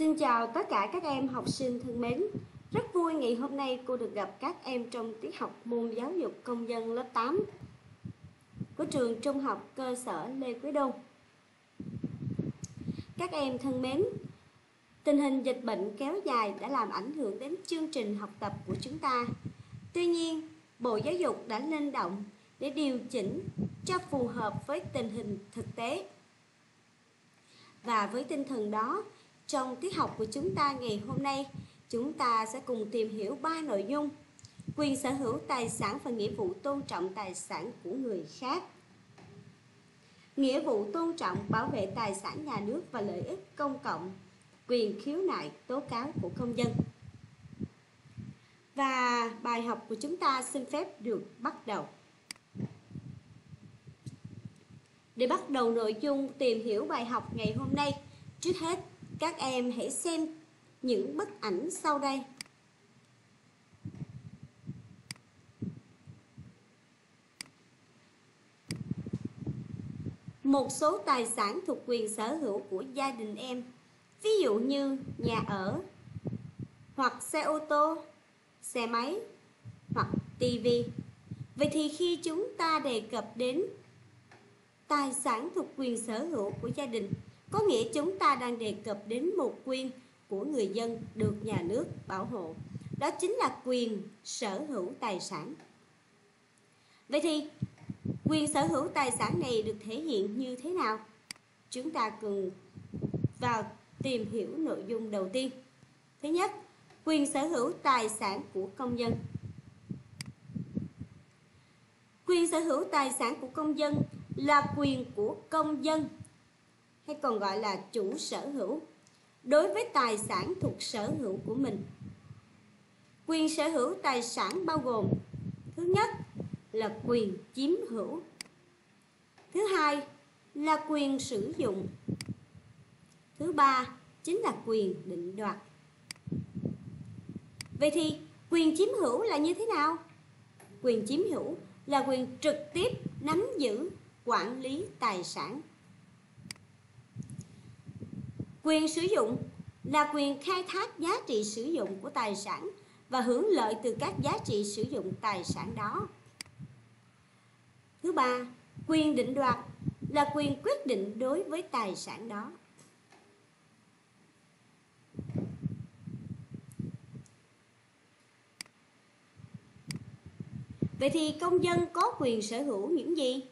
Xin chào tất cả các em học sinh thân mến. Rất vui ngày hôm nay cô được gặp các em trong tiết học môn giáo dục công dân lớp 8 của trường Trung học cơ sở Lê Quý Đôn. Các em thân mến, tình hình dịch bệnh kéo dài đã làm ảnh hưởng đến chương trình học tập của chúng ta. Tuy nhiên, Bộ Giáo dục đã linh động để điều chỉnh cho phù hợp với tình hình thực tế. Và với tinh thần đó, trong tiết học của chúng ta ngày hôm nay, chúng ta sẽ cùng tìm hiểu ba nội dung quyền sở hữu tài sản và nghĩa vụ tôn trọng tài sản của người khác. Nghĩa vụ tôn trọng bảo vệ tài sản nhà nước và lợi ích công cộng, quyền khiếu nại tố cáo của công dân. Và bài học của chúng ta xin phép được bắt đầu. Để bắt đầu nội dung tìm hiểu bài học ngày hôm nay, trước hết các em hãy xem những bức ảnh sau đây. Một số tài sản thuộc quyền sở hữu của gia đình em, ví dụ như nhà ở, hoặc xe ô tô, xe máy, hoặc tivi. Vậy thì khi chúng ta đề cập đến tài sản thuộc quyền sở hữu của gia đình có nghĩa chúng ta đang đề cập đến một quyền của người dân được nhà nước bảo hộ. Đó chính là quyền sở hữu tài sản. Vậy thì quyền sở hữu tài sản này được thể hiện như thế nào? Chúng ta cần vào tìm hiểu nội dung đầu tiên. Thứ nhất, quyền sở hữu tài sản của công dân. Quyền sở hữu tài sản của công dân là quyền của công dân hay còn gọi là chủ sở hữu đối với tài sản thuộc sở hữu của mình. Quyền sở hữu tài sản bao gồm thứ nhất là quyền chiếm hữu. Thứ hai là quyền sử dụng. Thứ ba chính là quyền định đoạt. Vậy thì quyền chiếm hữu là như thế nào? Quyền chiếm hữu là quyền trực tiếp nắm giữ, quản lý tài sản Quyền sử dụng là quyền khai thác giá trị sử dụng của tài sản và hưởng lợi từ các giá trị sử dụng tài sản đó. Thứ ba, quyền định đoạt là quyền quyết định đối với tài sản đó. Vậy thì công dân có quyền sở hữu những gì?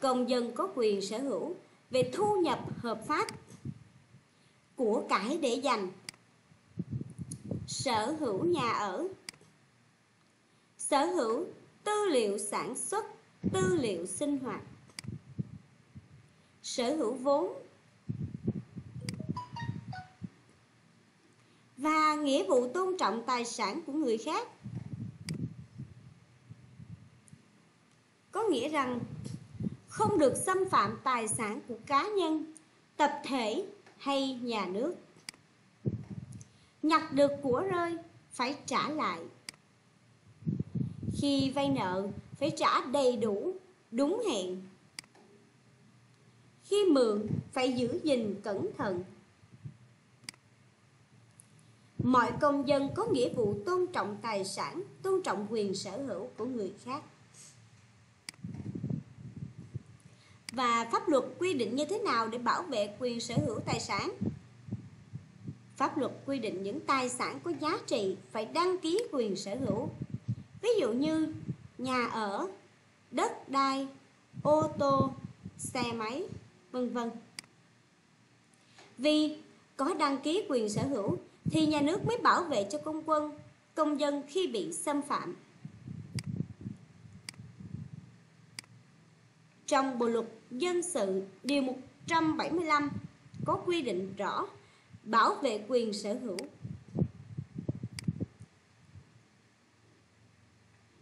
Công dân có quyền sở hữu về thu nhập hợp pháp của cải để dành. Sở hữu nhà ở. Sở hữu tư liệu sản xuất, tư liệu sinh hoạt. Sở hữu vốn. Và nghĩa vụ tôn trọng tài sản của người khác. Có nghĩa rằng không được xâm phạm tài sản của cá nhân, tập thể hay nhà nước. Nhặt được của rơi phải trả lại. Khi vay nợ phải trả đầy đủ, đúng hẹn. Khi mượn phải giữ gìn cẩn thận. Mọi công dân có nghĩa vụ tôn trọng tài sản, tôn trọng quyền sở hữu của người khác. Và pháp luật quy định như thế nào để bảo vệ quyền sở hữu tài sản? Pháp luật quy định những tài sản có giá trị phải đăng ký quyền sở hữu. Ví dụ như nhà ở, đất đai, ô tô, xe máy, vân vân. Vì có đăng ký quyền sở hữu thì nhà nước mới bảo vệ cho công quân, công dân khi bị xâm phạm Trong Bộ luật dân sự điều 175 có quy định rõ bảo vệ quyền sở hữu.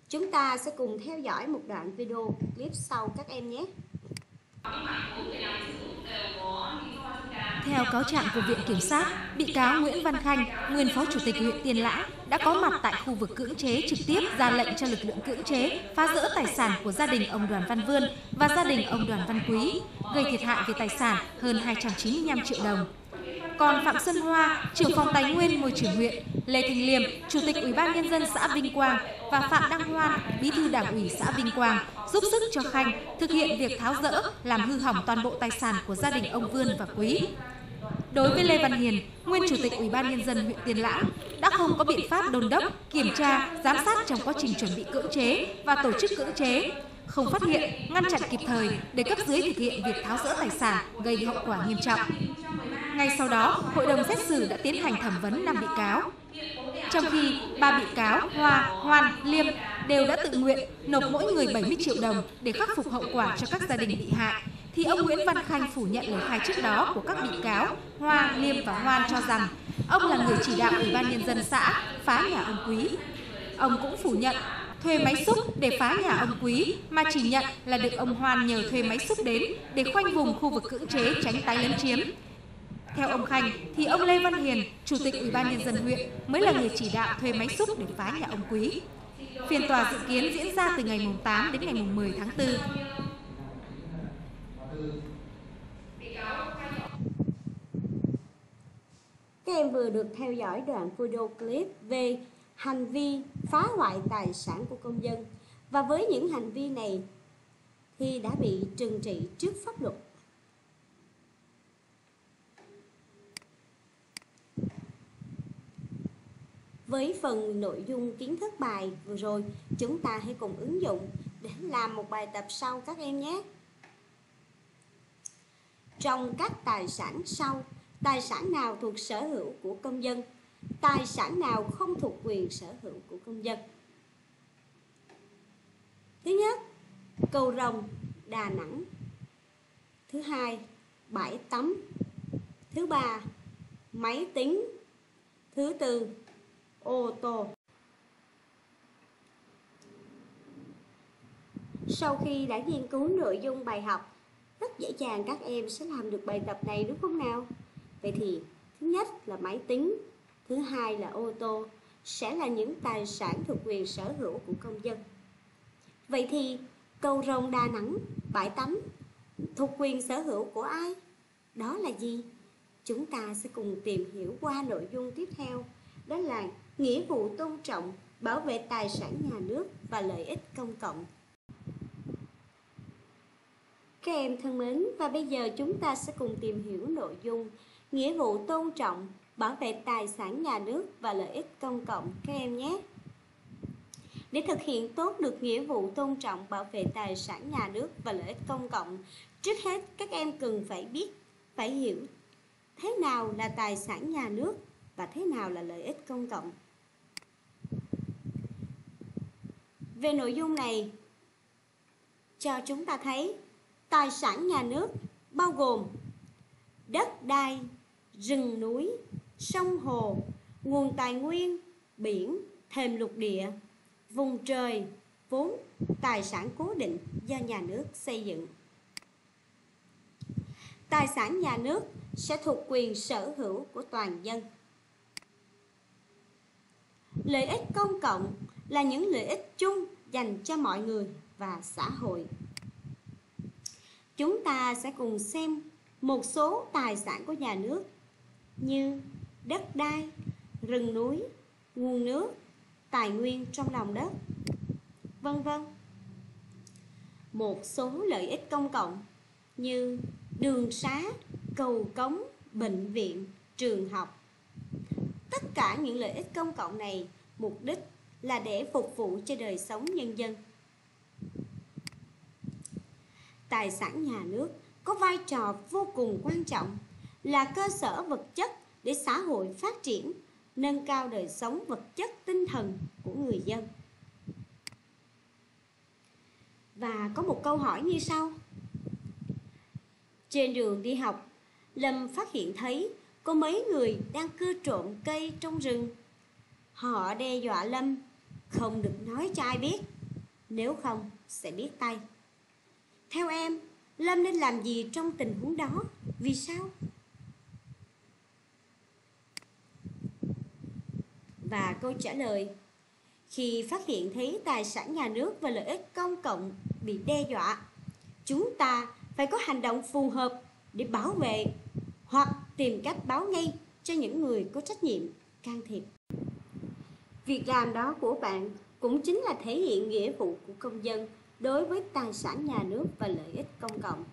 Chúng ta sẽ cùng theo dõi một đoạn video clip sau các em nhé. Theo cáo trạng của Viện Kiểm sát, bị cáo Nguyễn Văn Khanh, nguyên Phó Chủ tịch huyện Tiên Lãng, đã có mặt tại khu vực cưỡng chế trực tiếp ra lệnh cho lực lượng cưỡng chế phá rỡ tài sản của gia đình ông Đoàn Văn Vươn và gia đình ông Đoàn Văn Quý, gây thiệt hại về tài sản hơn 295 triệu đồng. Còn Phạm Xuân Hoa, trưởng phòng Tài nguyên Môi trường huyện, Lê Thành Liêm, Chủ tịch Ủy ban Nhân dân xã Vinh Quang và Phạm Đăng Hoan, Bí thư Đảng ủy xã Vinh Quang giúp sức cho Khanh thực hiện việc tháo rỡ, làm hư hỏng toàn bộ tài sản của gia đình ông Vươn và Quý. Đối với Lê Văn Hiền, nguyên Chủ tịch Ủy ban Nhân dân huyện Tiên Lãng, đã không có biện pháp đôn đốc, kiểm tra, giám sát trong quá trình chuẩn bị cưỡng chế và tổ chức cưỡng chế, không phát hiện, ngăn chặn kịp thời để cấp dưới thực hiện việc tháo rỡ tài sản gây hậu quả nghiêm trọng. Ngay sau đó, hội đồng xét xử đã tiến hành thẩm vấn 5 bị cáo. Trong khi ba bị cáo Hoa, Hoan, Liêm đều đã tự nguyện nộp mỗi người 70 triệu đồng để khắc phục hậu quả cho các gia đình bị hại, thì ông Nguyễn Văn Khanh phủ nhận lời khai trước đó của các bị cáo Hoa, Liêm và Hoan cho rằng ông là người chỉ đạo Ủy ban Nhân dân xã phá nhà ông Quý. Ông cũng phủ nhận thuê máy xúc để phá nhà ông Quý mà chỉ nhận là được ông Hoan nhờ thuê máy xúc đến để khoanh vùng khu vực cưỡng chế tránh tái lấn chiếm. Theo ông Khanh, thì ông Lê Văn Hiền, Chủ tịch Ủy ban Nhân dân huyện mới là người chỉ đạo thuê máy xúc để phá nhà ông Quý. Phiên tòa dự kiến diễn ra từ ngày 8 đến ngày 10 tháng 4. Các em vừa được theo dõi đoạn video clip về hành vi phá hoại tài sản của công dân và với những hành vi này thì đã bị trừng trị trước pháp luật. Với phần nội dung kiến thức bài vừa rồi, chúng ta hãy cùng ứng dụng để làm một bài tập sau các em nhé. Trong các tài sản sau, tài sản nào thuộc sở hữu của công dân? Tài sản nào không thuộc quyền sở hữu của công dân? Thứ nhất cầu rồng đà nẵng. Thứ hai bãi tắm. Thứ ba máy tính. Thứ tư ô, tô. Sau khi đã nghiên cứu nội dung bài học, rất dễ dàng các em sẽ làm được bài tập này, đúng không nào? Vậy thì, thứ nhất là máy tính, thứ hai là ô tô, sẽ là những tài sản thuộc quyền sở hữu của công dân. Vậy thì, cầu rồng đà nẵng, bãi tắm, thuộc quyền sở hữu của ai? Đó là gì? Chúng ta sẽ cùng tìm hiểu qua nội dung tiếp theo, đó là nghĩa vụ tôn trọng bảo vệ tài sản nhà nước và lợi ích công cộng các em thân mến và bây giờ chúng ta sẽ cùng tìm hiểu nội dung nghĩa vụ tôn trọng bảo vệ tài sản nhà nước và lợi ích công cộng các em nhé. Để thực hiện tốt được nghĩa vụ tôn trọng bảo vệ tài sản nhà nước và lợi ích công cộng, trước hết các em cần phải biết, phải hiểu thế nào là tài sản nhà nước và thế nào là lợi ích công cộng. Về nội dung này, cho chúng ta thấy tài sản nhà nước bao gồm đất đai, rừng núi, sông hồ, nguồn tài nguyên, biển, thềm lục địa, vùng trời, vốn, tài sản cố định do nhà nước xây dựng. Tài sản nhà nước sẽ thuộc quyền sở hữu của toàn dân. Lợi ích công cộng là những lợi ích chung dành cho mọi người và xã hội. Chúng ta sẽ cùng xem một số tài sản của nhà nước như đất đai, rừng núi, nguồn nước, tài nguyên trong lòng đất, vân vân. Một số lợi ích công cộng như đường xá, cầu cống, bệnh viện, trường học. Tất cả những lợi ích công cộng này mục đích là để phục vụ cho đời sống nhân dân. Tài sản nhà nước có vai trò vô cùng quan trọng là cơ sở vật chất để xã hội phát triển, nâng cao đời sống vật chất tinh thần của người dân. Và có một câu hỏi như sau. Trên đường đi học, Lâm phát hiện thấy có mấy người đang cưa trộm cây trong rừng. Họ đe dọa Lâm không được nói cho ai biết, nếu không sẽ biết tay. Theo em, Lâm nên làm gì trong tình huống đó? Vì sao? Và câu trả lời Khi phát hiện thấy tài sản nhà nước và lợi ích công cộng bị đe dọa Chúng ta phải có hành động phù hợp để bảo vệ hoặc tìm cách báo ngay cho những người có trách nhiệm can thiệp. Việc làm đó của bạn cũng chính là thể hiện nghĩa vụ của công dân đối với tài sản nhà nước và lợi ích công cộng.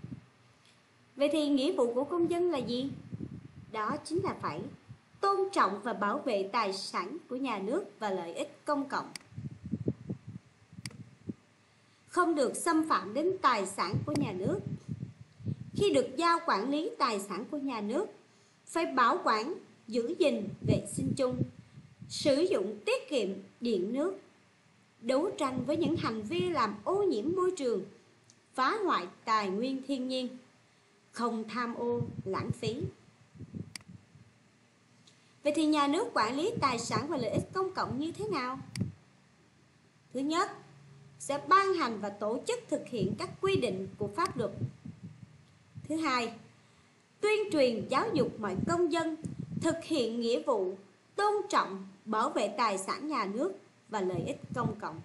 Vậy thì nghĩa vụ của công dân là gì? Đó chính là phải tôn trọng và bảo vệ tài sản của nhà nước và lợi ích công cộng. Không được xâm phạm đến tài sản của nhà nước. Khi được giao quản lý tài sản của nhà nước, phải bảo quản, giữ gìn vệ sinh chung, sử dụng tiết kiệm điện nước, đấu tranh với những hành vi làm ô nhiễm môi trường, phá hoại tài nguyên thiên nhiên, không tham ô, lãng phí. Vậy thì nhà nước quản lý tài sản và lợi ích công cộng như thế nào? Thứ nhất, sẽ ban hành và tổ chức thực hiện các quy định của pháp luật. Thứ hai, tuyên truyền giáo dục mọi công dân thực hiện nghĩa vụ tôn trọng, bảo vệ tài sản nhà nước và lợi ích công cộng.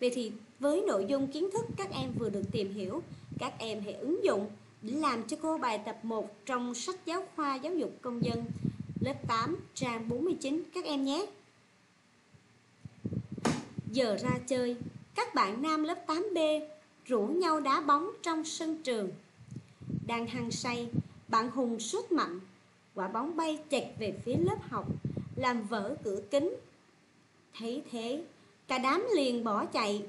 Vậy thì với nội dung kiến thức các em vừa được tìm hiểu, các em hãy ứng dụng để làm cho cô bài tập 1 trong sách giáo khoa giáo dục công dân lớp 8 trang 49 các em nhé. Giờ ra chơi, các bạn nam lớp 8B rủ nhau đá bóng trong sân trường. Đang hăng say, bạn Hùng sút mạnh, quả bóng bay chệch về phía lớp học, làm vỡ cửa kính. Thấy thế, cả đám liền bỏ chạy.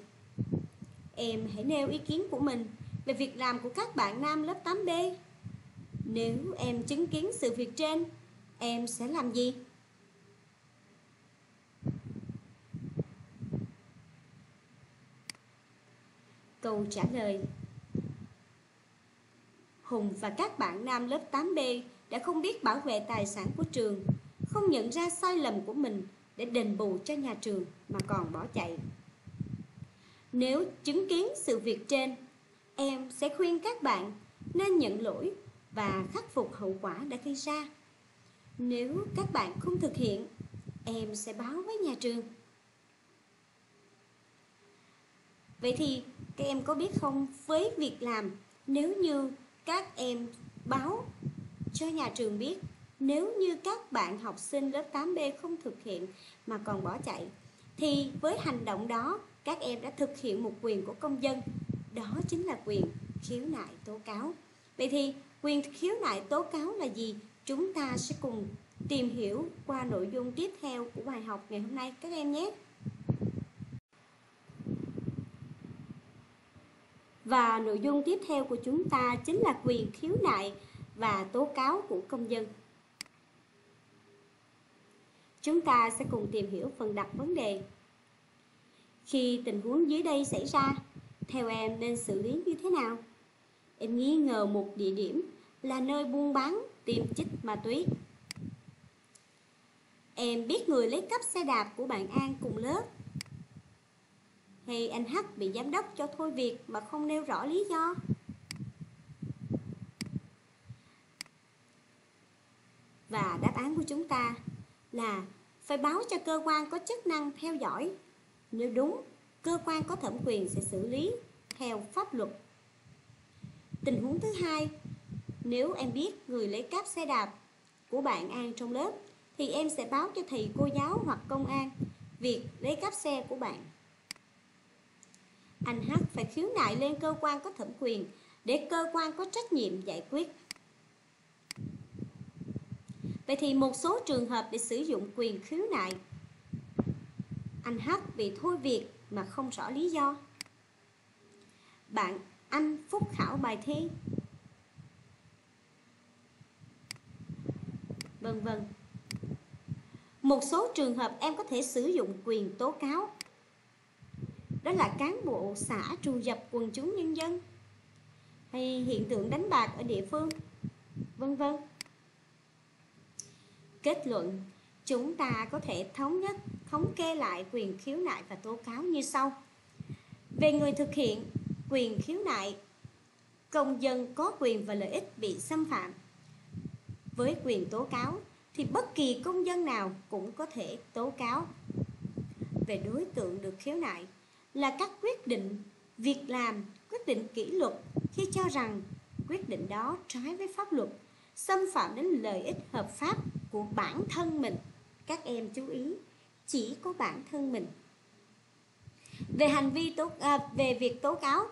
Em hãy nêu ý kiến của mình về việc làm của các bạn nam lớp 8B. Nếu em chứng kiến sự việc trên, em sẽ làm gì? Câu trả lời Hùng và các bạn nam lớp 8B đã không biết bảo vệ tài sản của trường, không nhận ra sai lầm của mình để đền bù cho nhà trường mà còn bỏ chạy. Nếu chứng kiến sự việc trên, em sẽ khuyên các bạn nên nhận lỗi và khắc phục hậu quả đã gây ra. Nếu các bạn không thực hiện, em sẽ báo với nhà trường. Vậy thì các em có biết không với việc làm nếu như các em báo cho nhà trường biết. Nếu như các bạn học sinh lớp 8B không thực hiện mà còn bỏ chạy, thì với hành động đó, các em đã thực hiện một quyền của công dân. Đó chính là quyền khiếu nại tố cáo. Vậy thì quyền khiếu nại tố cáo là gì? Chúng ta sẽ cùng tìm hiểu qua nội dung tiếp theo của bài học ngày hôm nay. Các em nhé. Và nội dung tiếp theo của chúng ta chính là quyền khiếu nại và tố cáo của công dân. Chúng ta sẽ cùng tìm hiểu phần đặt vấn đề. Khi tình huống dưới đây xảy ra, theo em nên xử lý như thế nào? Em nghi ngờ một địa điểm là nơi buôn bán tiêm chích ma túy. Em biết người lấy cắp xe đạp của bạn An cùng lớp hay anh H bị giám đốc cho thôi việc mà không nêu rõ lý do? Và đáp án của chúng ta là phải báo cho cơ quan có chức năng theo dõi. Nếu đúng, cơ quan có thẩm quyền sẽ xử lý theo pháp luật. Tình huống thứ hai, nếu em biết người lấy cắp xe đạp của bạn An trong lớp thì em sẽ báo cho thầy cô giáo hoặc công an việc lấy cắp xe của bạn anh H phải khiếu nại lên cơ quan có thẩm quyền để cơ quan có trách nhiệm giải quyết. Vậy thì một số trường hợp để sử dụng quyền khiếu nại. Anh H bị thôi việc mà không rõ lý do. Bạn anh phúc khảo bài thi. Vân vân. Một số trường hợp em có thể sử dụng quyền tố cáo đó là cán bộ xã trù dập quần chúng nhân dân. Hay hiện tượng đánh bạc ở địa phương. Vân vân. Kết luận, chúng ta có thể thống nhất, thống kê lại quyền khiếu nại và tố cáo như sau. Về người thực hiện quyền khiếu nại, công dân có quyền và lợi ích bị xâm phạm. Với quyền tố cáo thì bất kỳ công dân nào cũng có thể tố cáo về đối tượng được khiếu nại là các quyết định, việc làm, quyết định kỷ luật khi cho rằng quyết định đó trái với pháp luật, xâm phạm đến lợi ích hợp pháp của bản thân mình. Các em chú ý, chỉ có bản thân mình. Về hành vi tố à, về việc tố cáo,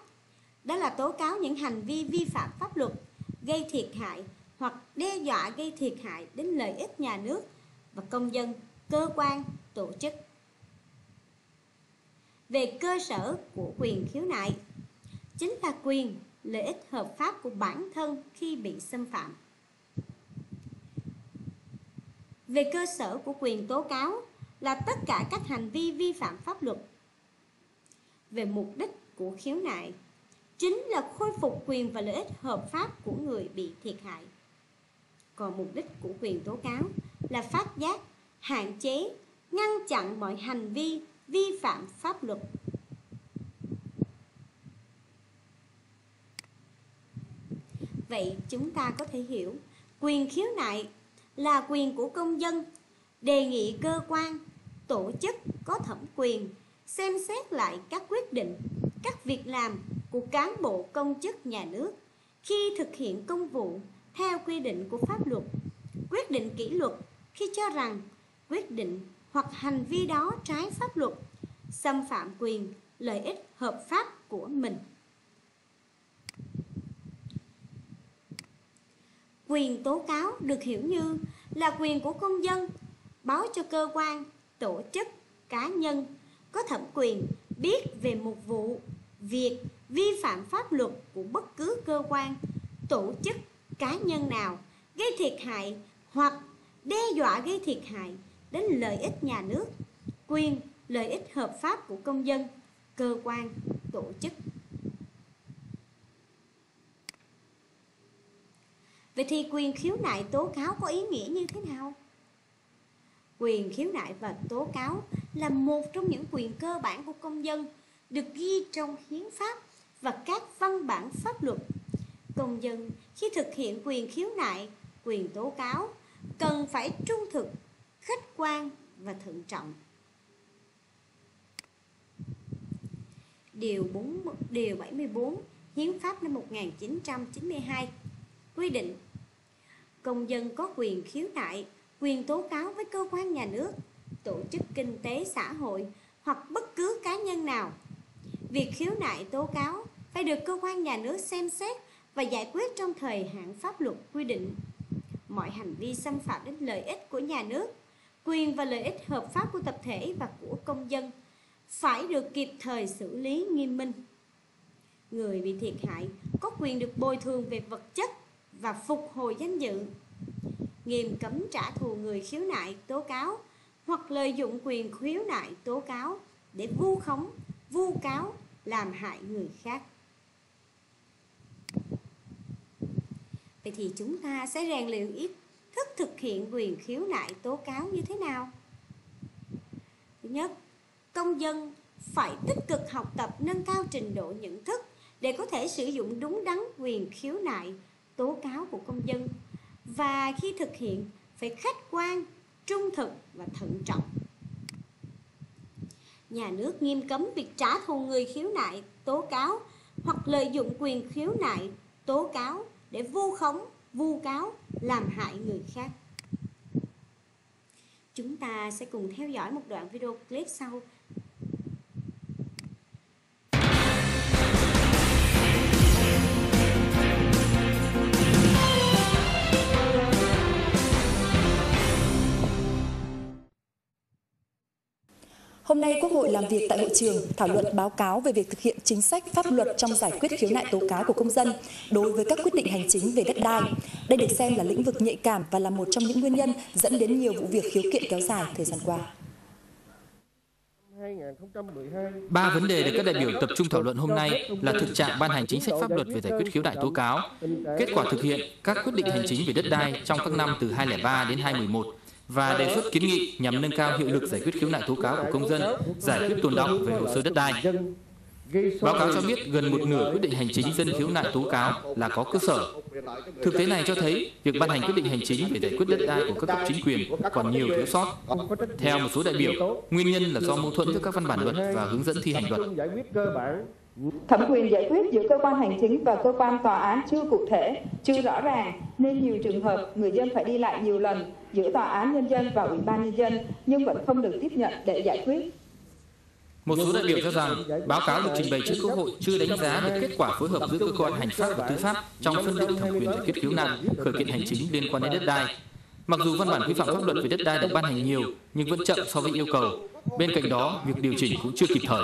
đó là tố cáo những hành vi vi phạm pháp luật, gây thiệt hại hoặc đe dọa gây thiệt hại đến lợi ích nhà nước và công dân, cơ quan, tổ chức. Về cơ sở của quyền khiếu nại, chính là quyền lợi ích hợp pháp của bản thân khi bị xâm phạm. Về cơ sở của quyền tố cáo là tất cả các hành vi vi phạm pháp luật. Về mục đích của khiếu nại chính là khôi phục quyền và lợi ích hợp pháp của người bị thiệt hại. Còn mục đích của quyền tố cáo là phát giác, hạn chế, ngăn chặn mọi hành vi vi phạm pháp luật. Vậy chúng ta có thể hiểu quyền khiếu nại là quyền của công dân đề nghị cơ quan, tổ chức có thẩm quyền xem xét lại các quyết định, các việc làm của cán bộ công chức nhà nước khi thực hiện công vụ theo quy định của pháp luật, quyết định kỷ luật khi cho rằng quyết định hoặc hành vi đó trái pháp luật, xâm phạm quyền, lợi ích hợp pháp của mình. Quyền tố cáo được hiểu như là quyền của công dân báo cho cơ quan, tổ chức, cá nhân có thẩm quyền biết về một vụ, việc vi phạm pháp luật của bất cứ cơ quan, tổ chức, cá nhân nào gây thiệt hại hoặc đe dọa gây thiệt hại đến lợi ích nhà nước, quyền, lợi ích hợp pháp của công dân, cơ quan, tổ chức. Vậy thì quyền khiếu nại tố cáo có ý nghĩa như thế nào? Quyền khiếu nại và tố cáo là một trong những quyền cơ bản của công dân được ghi trong hiến pháp và các văn bản pháp luật. Công dân khi thực hiện quyền khiếu nại, quyền tố cáo cần phải trung thực, khách quan và thận trọng. Điều 4 điều 74 Hiến pháp năm 1992 quy định công dân có quyền khiếu nại, quyền tố cáo với cơ quan nhà nước, tổ chức kinh tế xã hội hoặc bất cứ cá nhân nào. Việc khiếu nại tố cáo phải được cơ quan nhà nước xem xét và giải quyết trong thời hạn pháp luật quy định. Mọi hành vi xâm phạm đến lợi ích của nhà nước, quyền và lợi ích hợp pháp của tập thể và của công dân phải được kịp thời xử lý nghiêm minh. Người bị thiệt hại có quyền được bồi thường về vật chất và phục hồi danh dự. Nghiêm cấm trả thù người khiếu nại tố cáo hoặc lợi dụng quyền khiếu nại tố cáo để vu khống, vu cáo, làm hại người khác. Vậy thì chúng ta sẽ rèn luyện ít thức thực hiện quyền khiếu nại tố cáo như thế nào? Thứ nhất, công dân phải tích cực học tập nâng cao trình độ nhận thức để có thể sử dụng đúng đắn quyền khiếu nại tố cáo của công dân và khi thực hiện phải khách quan, trung thực và thận trọng. Nhà nước nghiêm cấm việc trả thù người khiếu nại, tố cáo hoặc lợi dụng quyền khiếu nại, tố cáo để vu khống, vu cáo, làm hại người khác. Chúng ta sẽ cùng theo dõi một đoạn video clip sau Hôm nay Quốc hội làm việc tại hội trường thảo luận báo cáo về việc thực hiện chính sách pháp luật trong giải quyết khiếu nại tố cáo của công dân đối với các quyết định hành chính về đất đai. Đây được xem là lĩnh vực nhạy cảm và là một trong những nguyên nhân dẫn đến nhiều vụ việc khiếu kiện kéo dài thời gian qua. Ba vấn đề được các đại biểu tập trung thảo luận hôm nay là thực trạng ban hành chính sách pháp luật về giải quyết khiếu nại tố cáo, kết quả thực hiện các quyết định hành chính về đất đai trong các năm từ 2003 đến 2011 và đề xuất kiến nghị nhằm nâng cao hiệu lực giải quyết khiếu nại tố cáo của công dân, giải quyết tồn động về hồ sơ đất đai. Báo cáo cho biết gần một nửa quyết định hành chính dân khiếu nại tố cáo là có cơ sở. Thực tế này cho thấy việc ban hành quyết định hành chính về giải quyết đất đai của các cấp chính quyền còn nhiều thiếu sót. Theo một số đại biểu, nguyên nhân là do mâu thuẫn giữa các văn bản luật và hướng dẫn thi hành luật. Thẩm quyền giải quyết giữa cơ quan hành chính và cơ quan tòa án chưa cụ thể, chưa rõ ràng, nên nhiều trường hợp người dân phải đi lại nhiều lần giữa tòa án nhân dân và ủy ban nhân dân nhưng vẫn không được tiếp nhận để giải quyết. Một số đại biểu cho rằng báo cáo được trình bày trước Quốc hội chưa đánh giá được kết quả phối hợp giữa cơ quan hành pháp và tư pháp trong phân định thẩm quyền giải quyết khiếu nại, khởi kiện hành chính liên quan đến đất đai. Mặc dù văn bản quy phạm pháp luật về đất đai được ban hành nhiều nhưng vẫn chậm so với yêu cầu. Bên cạnh đó, việc điều chỉnh cũng chưa kịp thời.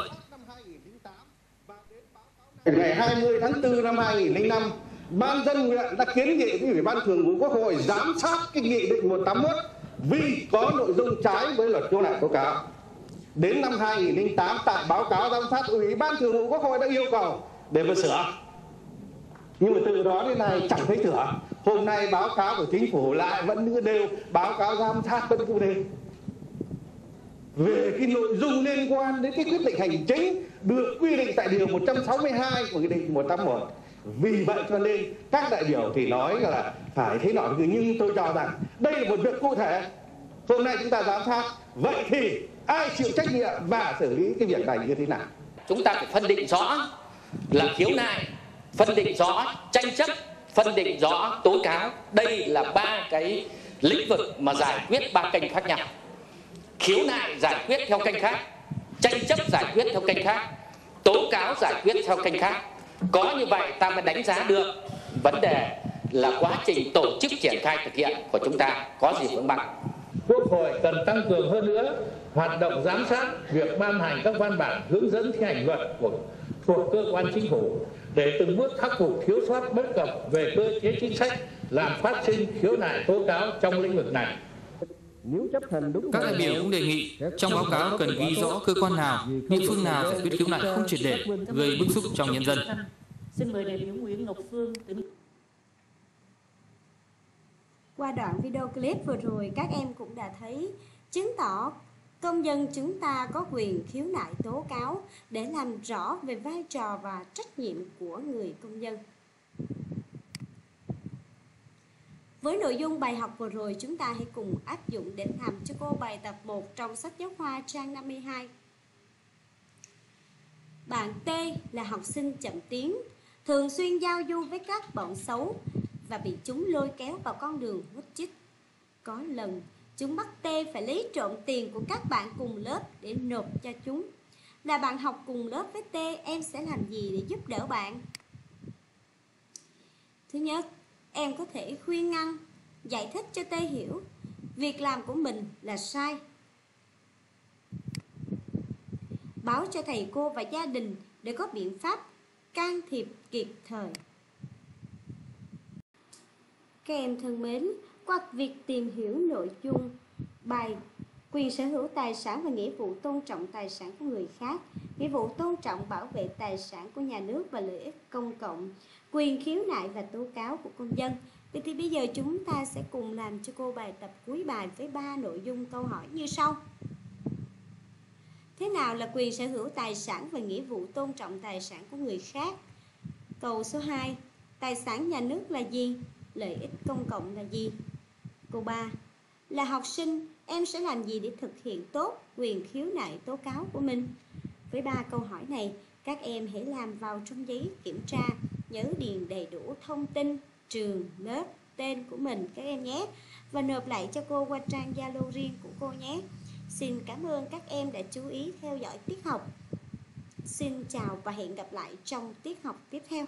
Ngày 20 tháng 4 năm 2005, Ban dân nguyện đã kiến nghị với Ủy ban Thường vụ Quốc hội giám sát cái nghị định 181 vì có nội dung trái với luật khiếu nại tố cáo. Đến năm 2008 tại báo cáo giám sát Ủy ban Thường vụ Quốc hội đã yêu cầu để mà sửa. Nhưng mà từ đó đến nay chẳng thấy sửa. Hôm nay báo cáo của chính phủ lại vẫn cứ đều báo cáo giám sát vẫn cứ đều về cái nội dung liên quan đến cái quyết định hành chính được quy định tại điều 162 của nghị định 181. Vì vậy cho nên các đại biểu thì nói là phải thế nọ nhưng tôi cho rằng đây là một việc cụ thể. Hôm nay chúng ta giám sát, vậy thì ai chịu trách nhiệm và xử lý cái việc này như thế nào? Chúng ta phải phân định rõ là khiếu nại, phân định rõ tranh chấp, phân định rõ tố cáo. Đây là ba cái lĩnh vực mà giải quyết ba kênh khác nhau khiếu nại giải quyết theo kênh khác, tranh chấp giải quyết theo kênh khác, tố cáo giải quyết theo kênh khác có như vậy ta mới đánh giá được vấn đề là quá trình tổ chức triển khai thực hiện của chúng ta có gì vướng mắc Quốc hội cần tăng cường hơn nữa hoạt động giám sát việc ban hành các văn bản hướng dẫn thi hành luật của thuộc cơ quan chính phủ để từng bước khắc phục thiếu sót bất cập về cơ chế chính sách, làm phát sinh khiếu nại tố cáo trong lĩnh vực này. Các đại biểu cũng đề nghị trong báo cáo cần ghi rõ cơ quan nào, địa phương nào giải quyết khiếu nại không triệt để, gây bức xúc trong nhân dân. Xin mời đại biểu Nguyễn Ngọc Phương tỉnh Qua đoạn video clip vừa rồi các em cũng đã thấy chứng tỏ công dân chúng ta có quyền khiếu nại tố cáo để làm rõ về vai trò và trách nhiệm của người công dân. Với nội dung bài học vừa rồi, chúng ta hãy cùng áp dụng để làm cho cô bài tập 1 trong sách giáo khoa trang 52. Bạn T là học sinh chậm tiến, thường xuyên giao du với các bọn xấu và bị chúng lôi kéo vào con đường hút chích. Có lần, chúng bắt T phải lấy trộm tiền của các bạn cùng lớp để nộp cho chúng. Là bạn học cùng lớp với T, em sẽ làm gì để giúp đỡ bạn? Thứ nhất, em có thể khuyên ngăn, giải thích cho Tê hiểu việc làm của mình là sai. Báo cho thầy cô và gia đình để có biện pháp can thiệp kịp thời. Các em thân mến, qua việc tìm hiểu nội dung bài quyền sở hữu tài sản và nghĩa vụ tôn trọng tài sản của người khác, nghĩa vụ tôn trọng bảo vệ tài sản của nhà nước và lợi ích công cộng, quyền khiếu nại và tố cáo của công dân. Vậy thì bây giờ chúng ta sẽ cùng làm cho cô bài tập cuối bài với ba nội dung câu hỏi như sau. Thế nào là quyền sở hữu tài sản và nghĩa vụ tôn trọng tài sản của người khác? Câu số 2. Tài sản nhà nước là gì? Lợi ích công cộng là gì? Câu 3. Là học sinh, em sẽ làm gì để thực hiện tốt quyền khiếu nại tố cáo của mình? Với ba câu hỏi này, các em hãy làm vào trong giấy kiểm tra, nhớ điền đầy đủ thông tin, trường, lớp, tên của mình các em nhé và nộp lại cho cô qua trang Zalo riêng của cô nhé. Xin cảm ơn các em đã chú ý theo dõi tiết học. Xin chào và hẹn gặp lại trong tiết học tiếp theo.